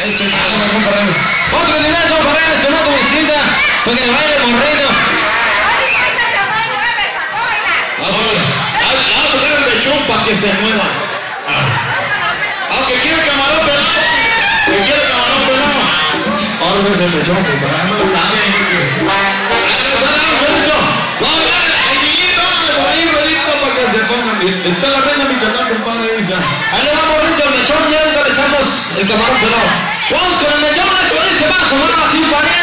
Este, Otro candidato, John Paredes, con otro visita, porque le baile el morrito. Vamos a darle chumpa que se mueva. Aunque quiere camarón pelado. Que quiere camarón pelado. Ahora para no el para que. Está la reina Michoacán, compadre Isa. Ahí le damos el mechón y ahorita le echamos el camarón pelado. Vamos con el mechón, esto dice más o menos así, pariente.